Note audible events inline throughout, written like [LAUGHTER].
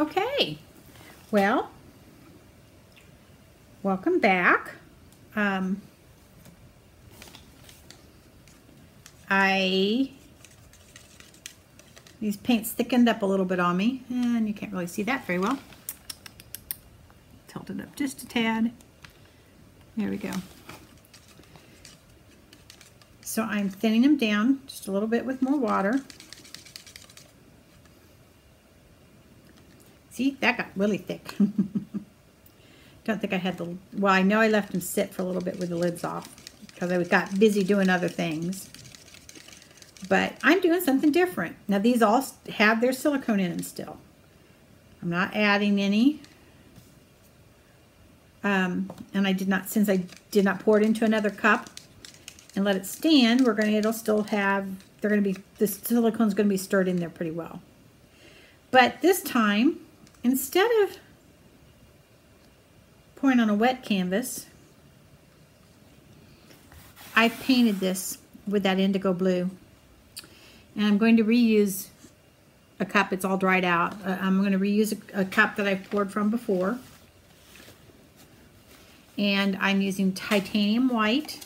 Okay, well, welcome back. Um, I, these paints thickened up a little bit on me, and you can't really see that very well. Tilt it up just a tad. There we go. So I'm thinning them down just a little bit with more water. See, that got really thick. [LAUGHS] Don't think I had the, well, I know I left them sit for a little bit with the lids off because I got busy doing other things. But I'm doing something different. Now these all have their silicone in them still. I'm not adding any. Um, and I did not, since I did not pour it into another cup and let it stand, we're going to, it'll still have, they're going to be, the silicone's going to be stirred in there pretty well. But this time, instead of pouring on a wet canvas, I painted this with that indigo blue. And I'm going to reuse a cup, it's all dried out. Uh, I'm going to reuse a, a cup that I've poured from before. And I'm using titanium white,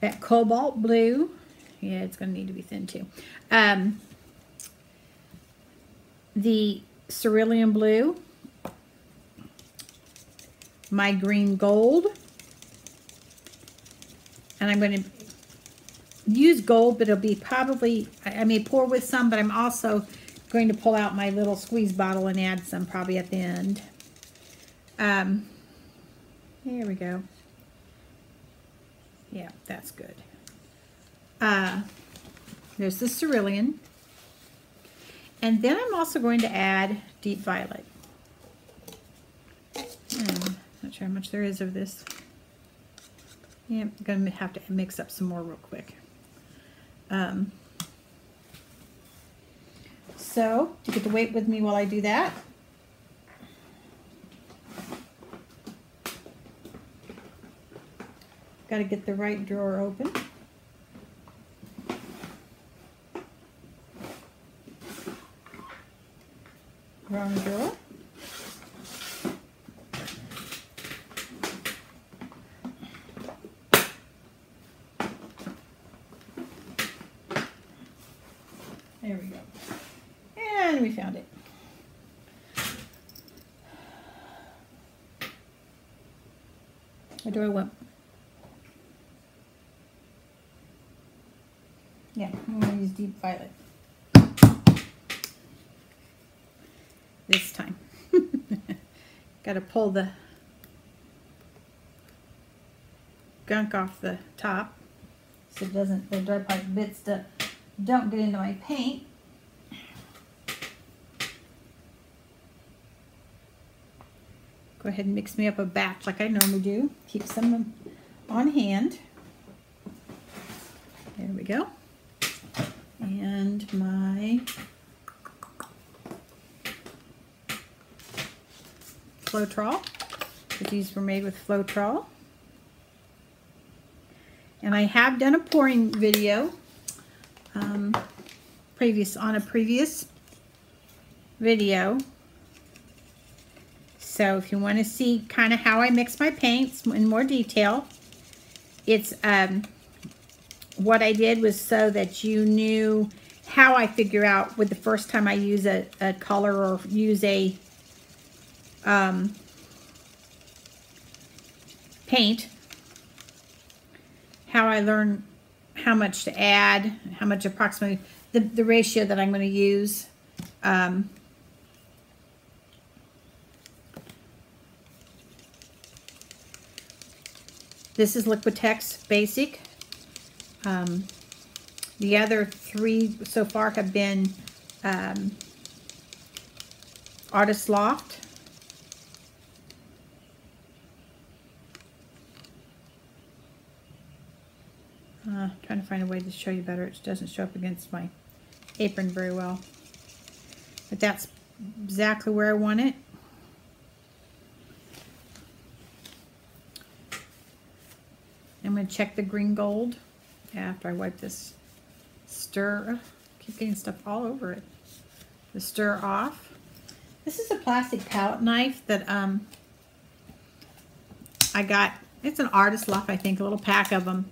that cobalt blue. Yeah, it's going to need to be thin too. Um, the cerulean blue, my green gold, and I'm going to use gold, but it'll be probably, I may pour with some, but I'm also going to pull out my little squeeze bottle and add some probably at the end. Um, here we go. Yeah, that's good. Uh, there's the cerulean. And then I'm also going to add deep violet. Hmm, not sure how much there is of this. Yeah, I'm going to have to mix up some more real quick. Um, so, you get to wait with me while I do that. Got to get the right drawer open. Wrong drawer. There we go. And we found it. Where do I want? Yeah, I'm going to use deep violet. This time. [LAUGHS] Got to pull the gunk off the top so it doesn't, the dry part bits to, don't get into my paint. Go ahead and mix me up a batch like I normally do. Keep some on hand. There we go. And my Floetrol. These were made with Floetrol. And I have done a pouring video um, previous on a previous video. So if you want to see kind of how I mix my paints in more detail, it's um, what I did was so that you knew how I figure out with the first time I use a, a color or use a um, paint, how I learn how much to add, how much approximately, the, the ratio that I'm going to use. Um, this is Liquitex Basic. Um, the other three so far have been um, Artist Loft. Uh, trying to find a way to show you better. It doesn't show up against my apron very well. But that's exactly where I want it. Check the green gold after I wipe this stir. Keep getting stuff all over it. The stir off. This is a plastic palette knife that um I got. It's an Artist Loft, I think, a little pack of them.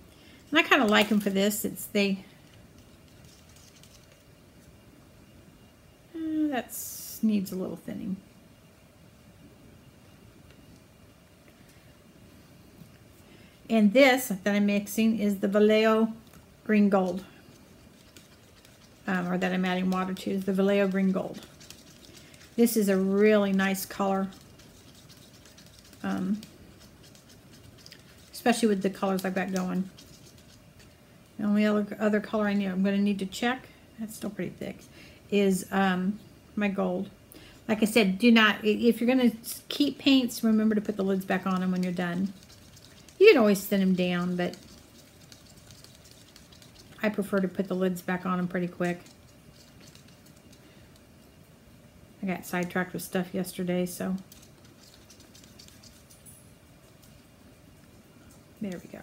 And I kind of like them for this. It's they. Uh, that needs a little thinning. And this that I'm mixing is the Vallejo Green Gold. Um, or that I'm adding water to is the Vallejo Green Gold. This is a really nice color. Um, especially with the colors I've got going. The only other, other color I need, I'm going to need to check, that's still pretty thick, is um, my gold. Like I said, do not, if you're going to keep paints, remember to put the lids back on them when you're done. You can always thin them down, but I prefer to put the lids back on them pretty quick. I got sidetracked with stuff yesterday, so. There we go.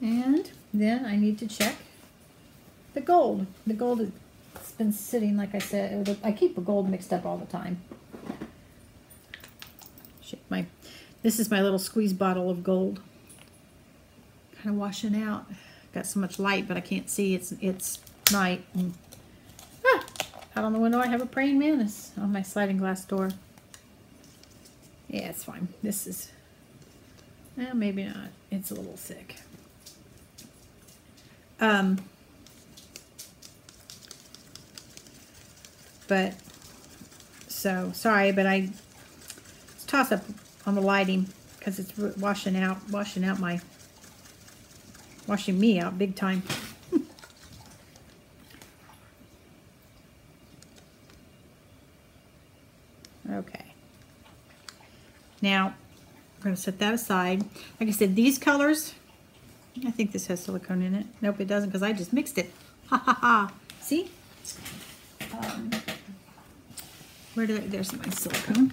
And then I need to check the gold. The gold has been sitting, like I said, I keep the gold mixed up all the time. Shake my, this is my little squeeze bottle of gold. Kind of washing out. Got so much light, but I can't see. It's it's night. And, ah, out on the window, I have a praying mantis on my sliding glass door. Yeah, it's fine. This is, well, maybe not. It's a little thick. Um, but, so, sorry, but I toss up on the lighting because it's washing out, washing out my, washing me out big time. [LAUGHS] okay. Now, I'm going to set that aside. Like I said, these colors, I think this has silicone in it. Nope, it doesn't because I just mixed it. [LAUGHS] Ha ha ha. See? Um, where did I, there's my silicone.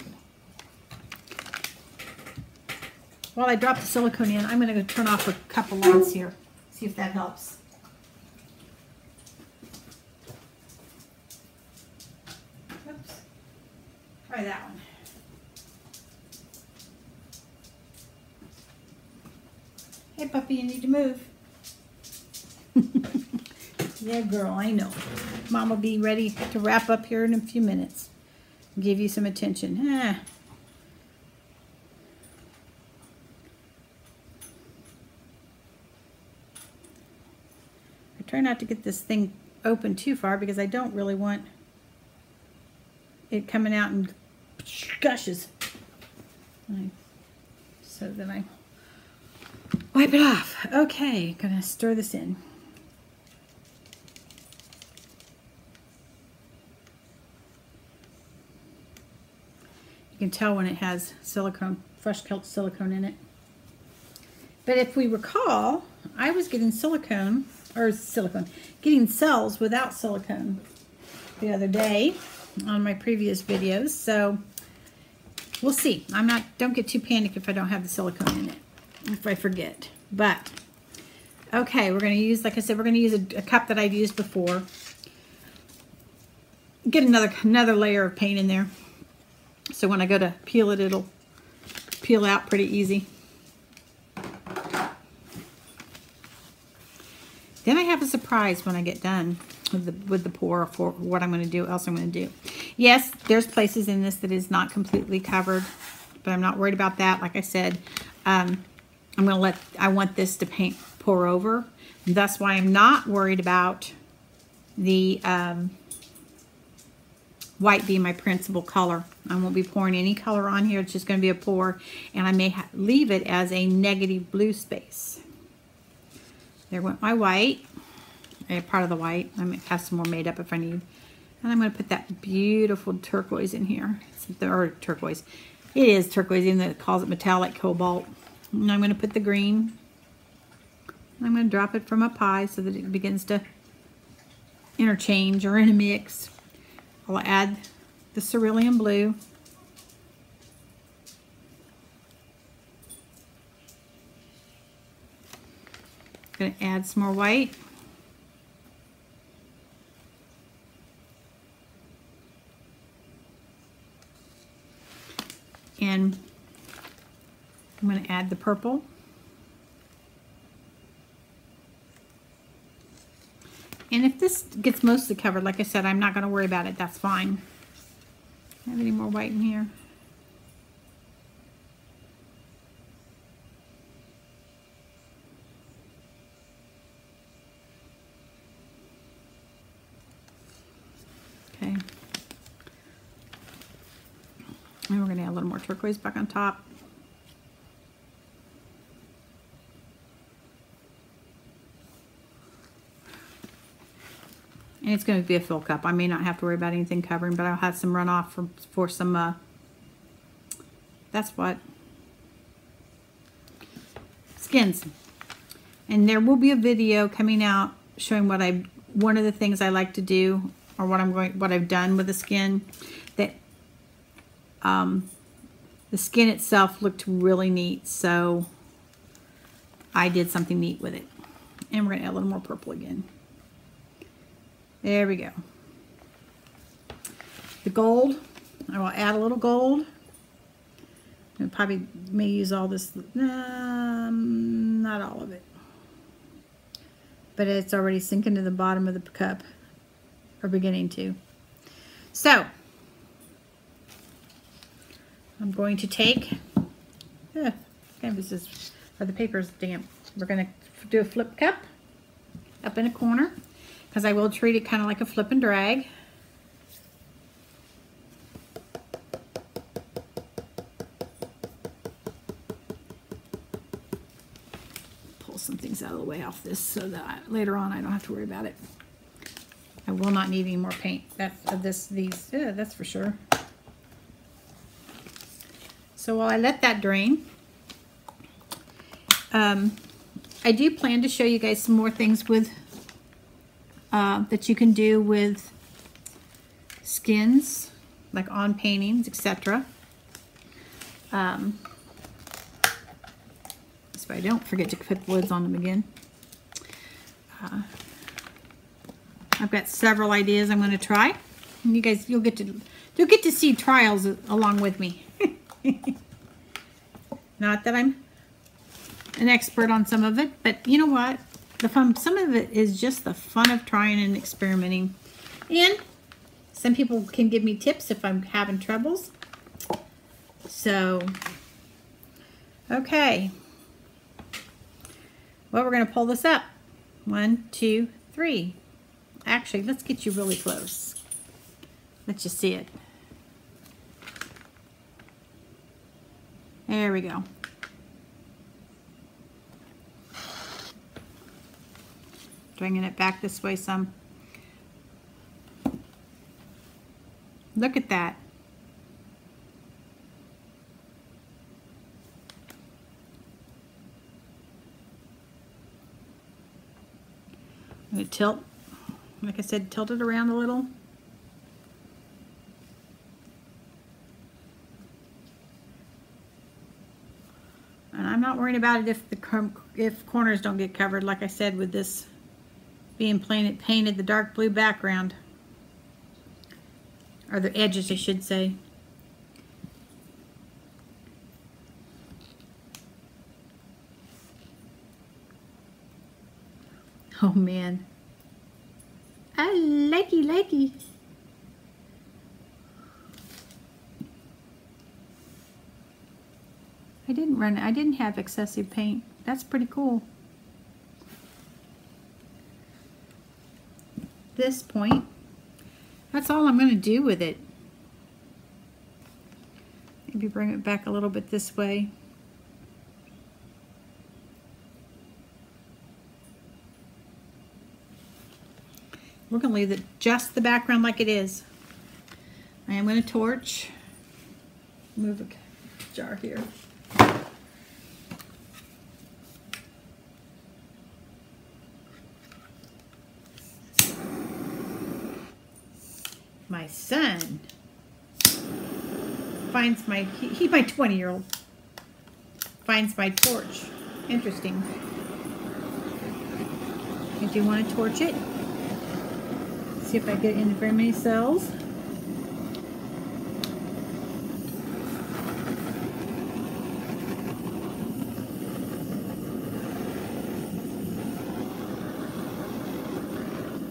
While I drop the silicone in, I'm going to turn off a couple lights here. See if that helps. Oops. Try that one. Hey, puppy, you need to move. [LAUGHS] yeah, girl, I know. Mom will be ready to wrap up here in a few minutes. Give you some attention. Ah. Try not to get this thing open too far because I don't really want it coming out and gushes. So then I Wipe it off. Okay, gonna stir this in. You can tell when it has silicone, fresh cut silicone in it. But if we recall, I was getting silicone, or silicone, getting cells without silicone the other day on my previous videos. So we'll see. I'm not, don't get too panicked if I don't have the silicone in it if I forget. But, okay, we're going to use, like I said, we're going to use a, a cup that I've used before. Get another, another layer of paint in there. So when I go to peel it, it'll peel out pretty easy. Then I have a surprise when I get done with the with the pour for what I'm going to do, else I'm going to do. Yes, there's places in this that is not completely covered, but I'm not worried about that. Like I said, um, I'm going to let, I want this to paint pour over. That's why I'm not worried about the um, white being my principal color. I won't be pouring any color on here. It's just going to be a pour. And I may leave it as a negative blue space. There went my white. A part of the white. I may have some more made up if I need. And I'm going to put that beautiful turquoise in here. Or turquoise. It is turquoise, even though it calls it metallic cobalt. And I'm going to put the green. I'm going to drop it from up high so that it begins to interchange or intermix. I'll add the cerulean blue. Going to add some more white. And I'm going to add the purple. And if this gets mostly covered, like I said, I'm not going to worry about it. That's fine. Have any more white in here? More turquoise back on top. And it's going to be a fill cup. I may not have to worry about anything covering, but I'll have some runoff for, for some, uh, that's what, skins. And there will be a video coming out showing what I, one of the things I like to do, or what I'm going, what I've done with the skin, that um, the skin itself looked really neat, so I did something neat with it. And we're going to add a little more purple again. There we go. The gold, I will add a little gold. Probably may use all this, um, not all of it. But it's already sinking to the bottom of the cup, or beginning to. So, I'm going to take, uh, canvas is, or the paper is damp. We're going to do a flip cup up in a corner because I will treat it kind of like a flip and drag. Pull some things out of the way off this so that later on I don't have to worry about it. I will not need any more paint. That's uh, this, these, yeah, that's for sure. So while I let that drain, um, I do plan to show you guys some more things with uh, that you can do with skins, like on paintings, etc. Um, so I don't forget to put the lids on them again. Uh, I've got several ideas I'm going to try. And you guys, you'll get to you'll get to see trials along with me. [LAUGHS] [LAUGHS] Not that I'm an expert on some of it, but you know what? the fun, some of it is just the fun of trying and experimenting. And some people can give me tips if I'm having troubles. So, okay. Well, we're going to pull this up. One, two, three. Actually, let's get you really close. Let you see it. There we go. Bringing it back this way some. Look at that. I'm going to tilt, like I said, tilt it around a little. Worried about it if the if corners don't get covered, like I said with this being painted, painted the dark blue background. Or the edges, I should say. Oh man. Ah, I likey likey. I didn't run I didn't have excessive paint. That's pretty cool. this point. That's all I'm going to do with it. Maybe bring it back a little bit this way. We're going to leave it just the background like it is. I am going to torch. Move a jar here. son finds my, he, he my 20-year-old, finds my torch. Interesting. I do want to torch it. See if I get into very many cells.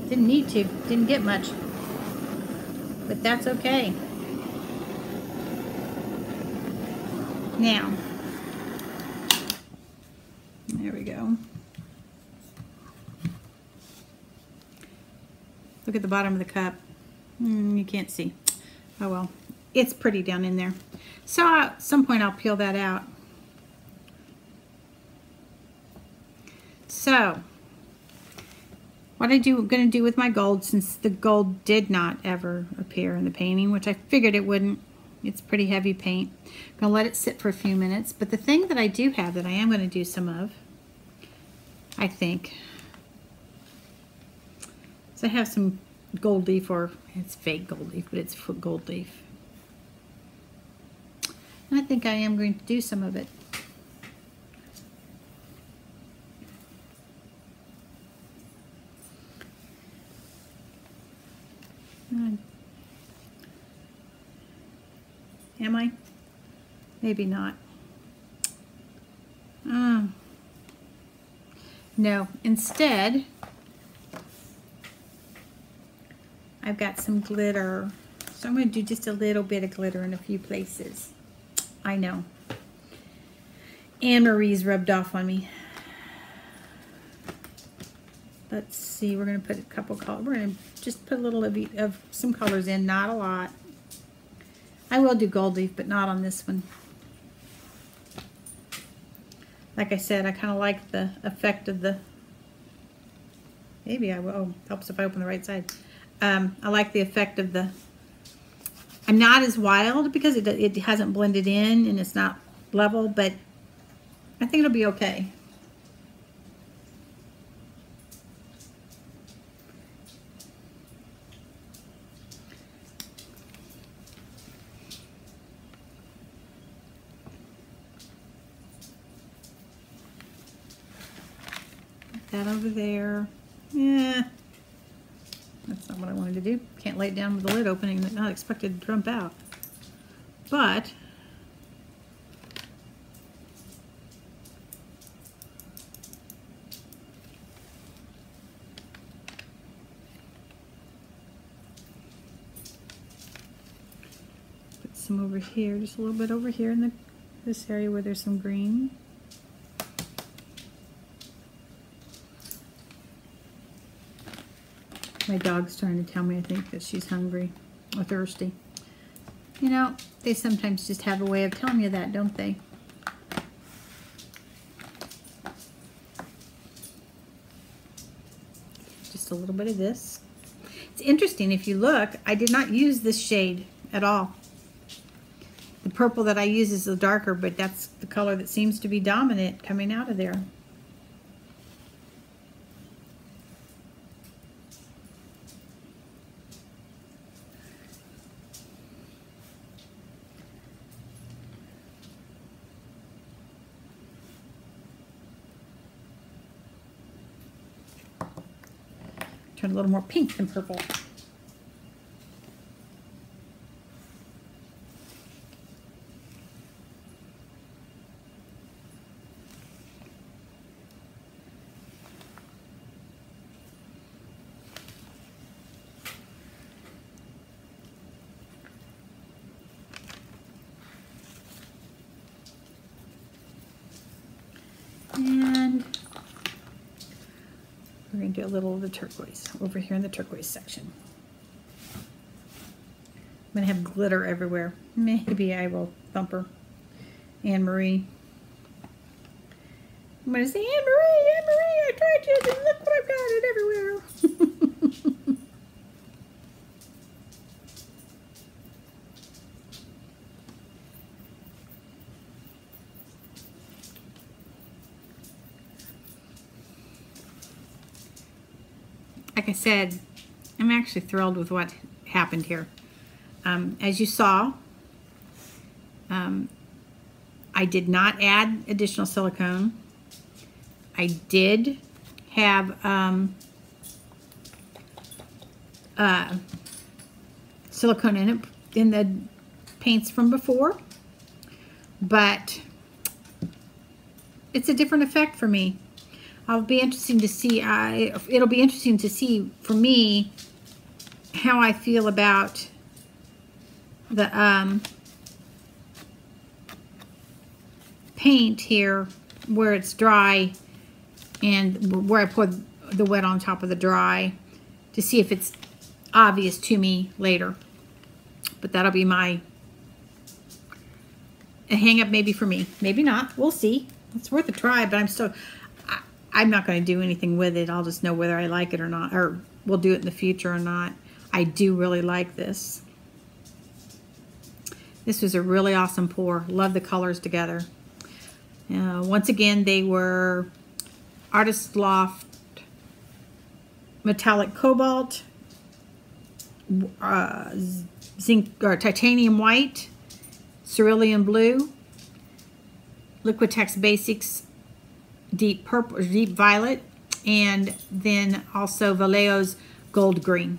Didn't need to, didn't get much. But that's okay. Now, there we go. Look at the bottom of the cup. Mm, you can't see. Oh well. It's pretty down in there. So at some point I'll peel that out. So, what I do going to do with my gold, since the gold did not ever appear in the painting, which I figured it wouldn't. It's pretty heavy paint. I'm going to let it sit for a few minutes. But the thing that I do have that I am going to do some of, I think, so I have some gold leaf, or it's fake gold leaf, but it's gold leaf. And I think I am going to do some of it. Am I? Maybe not. Uh, no, instead, I've got some glitter. So I'm going to do just a little bit of glitter in a few places. I know. Anne Marie's rubbed off on me. Let's see, we're going to put a couple colors. We're going to just put a little of, of some colors in, not a lot. I will do gold leaf, but not on this one. Like I said, I kind of like the effect of the, maybe I will, oh, helps if I open the right side. Um, I like the effect of the, I'm not as wild because it, it hasn't blended in and it's not level, but I think it'll be okay. that over there. Yeah, that's not what I wanted to do. Can't lay it down with the lid opening, not expected to jump out. But, put some over here, just a little bit over here in the this area where there's some green. My dog's trying to tell me, I think, that she's hungry or thirsty. You know, they sometimes just have a way of telling you that, don't they? Just a little bit of this. It's interesting, if you look, I did not use this shade at all. The purple that I use is the darker, but that's the color that seems to be dominant coming out of there. Turn a little more pink than purple. A little of the turquoise over here in the turquoise section. I'm going to have glitter everywhere. Maybe I will thumper Anne Marie. I'm going to say, Anne Marie, Anne Marie, I tried you, and look what I've got it everywhere. [LAUGHS] like I said, I'm actually thrilled with what happened here. Um, as you saw, um, I did not add additional silicone. I did have um, uh, silicone in it in the paints from before, but it's a different effect for me. I'll be interesting to see. Uh, it'll be interesting to see for me how I feel about the um, paint here where it's dry and where I put the wet on top of the dry to see if it's obvious to me later. But that'll be my a hang up maybe for me. Maybe not. We'll see. It's worth a try, but I'm still I'm not going to do anything with it. I'll just know whether I like it or not, or we'll do it in the future or not. I do really like this. This was a really awesome pour. Love the colors together. Uh, once again, they were Artist Loft Metallic Cobalt, uh, Zinc or Titanium White, Cerulean Blue, Liquitex Basics deep purple, deep violet, and then also Vallejo's gold green.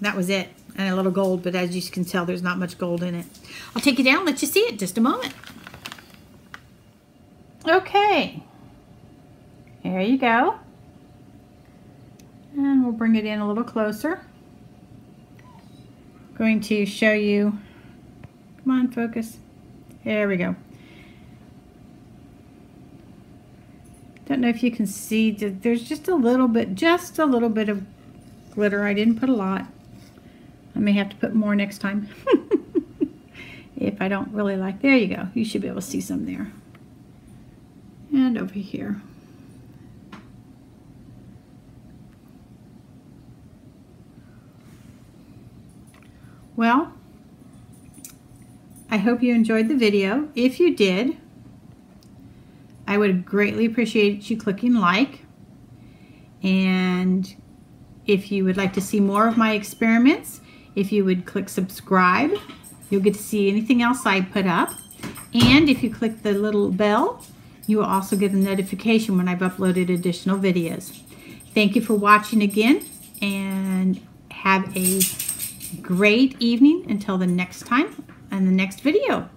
That was it. And a little gold, but as you can tell, there's not much gold in it. I'll take you down let you see it just a moment. Okay. There you go. And we'll bring it in a little closer. Going to show you, come on, focus. There we go. Don't know if you can see, there's just a little bit, just a little bit of glitter. I didn't put a lot. I may have to put more next time. [LAUGHS] if I don't really like, there you go. You should be able to see some there. And over here. Well, I hope you enjoyed the video. If you did, I would greatly appreciate you clicking like. And if you would like to see more of my experiments, if you would click subscribe, you'll get to see anything else I put up. And if you click the little bell, you will also get a notification when I've uploaded additional videos. Thank you for watching again and have a great evening until the next time and the next video.